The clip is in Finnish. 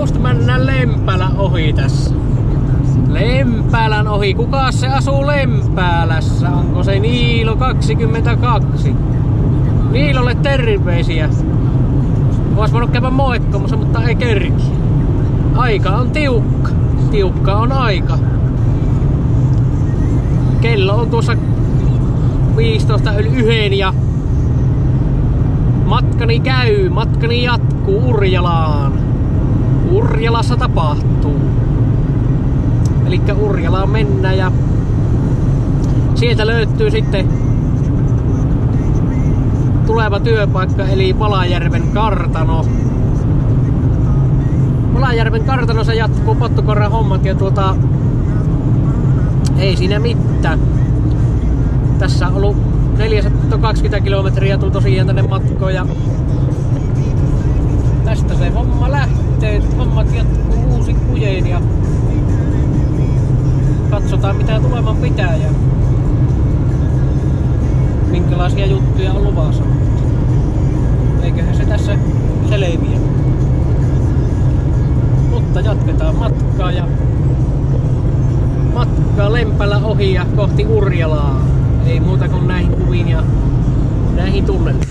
Just mennään Lempälä ohi tässä. Lempälän ohi. Kuka se asuu Lempäälässä? Onko se Niilo 22? Niilolle terveisiä. Ois voinut käydä moikkaamassa, mutta ei kerki. Aika on tiukka. Tiukka on aika. Kello on tuossa 15 yli yhden ja matkani käy, matkani jatkuu Urjalaan. Urjalassa tapahtuu. Eli Urjalaan mennään ja sieltä löytyy sitten tuleva työpaikka eli Palajärven kartano. Palajärven kartanossa jatkuu pottukorran hommat ja tuota ei siinä mitään. Tässä on ollut 420 kilometriä tullut tosiaan tänne matkoon Hommat jatkuu uusi kujeen ja katsotaan mitä tuleman pitää ja minkälaisia juttuja on luvassa. Eiköhän se tässä selviä. Mutta jatketaan matkaa ja matkaa Lempälä ohi ja kohti Urjalaa. Ei muuta kuin näihin kuviin ja näihin tunnelmiin.